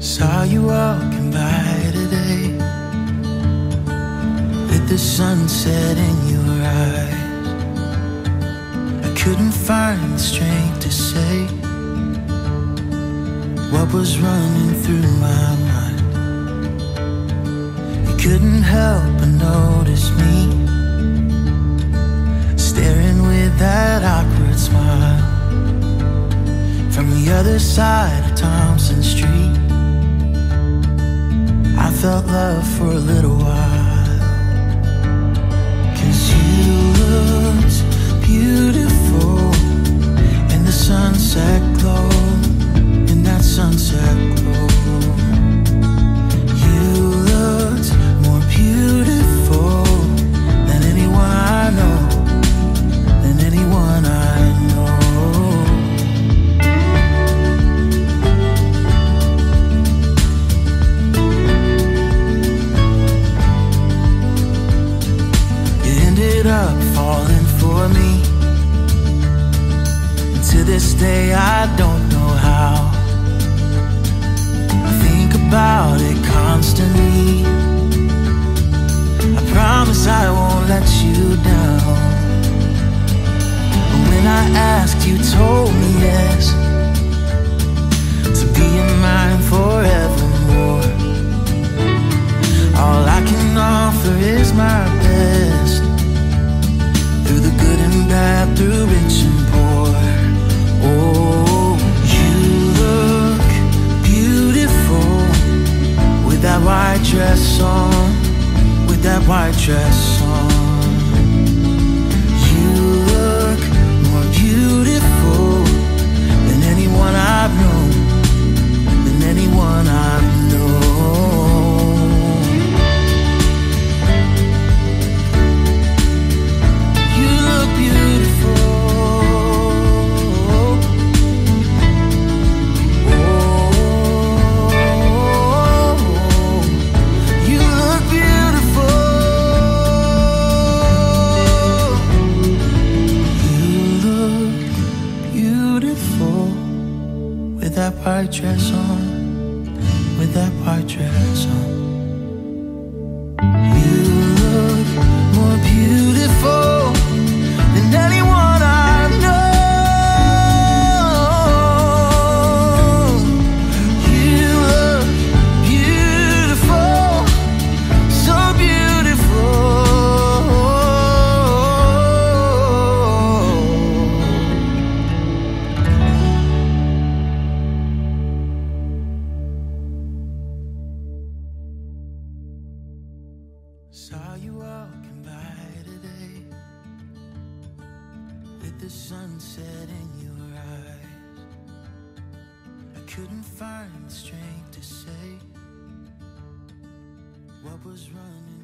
Saw you walking by today. With the sunset in your eyes. I couldn't find the strength to say What was running through my mind. You couldn't help but notice me Staring with that awkward smile. From the other side of Thompson Street felt love for a little while. Falling for me. And to this day, I don't know how. I think about it constantly. I promise I won't let you down. But when I asked, you told that white dress on With that white dress on that white dress on, with that white dress on. Saw you walking by today with the sunset in your eyes. I couldn't find the strength to say what was running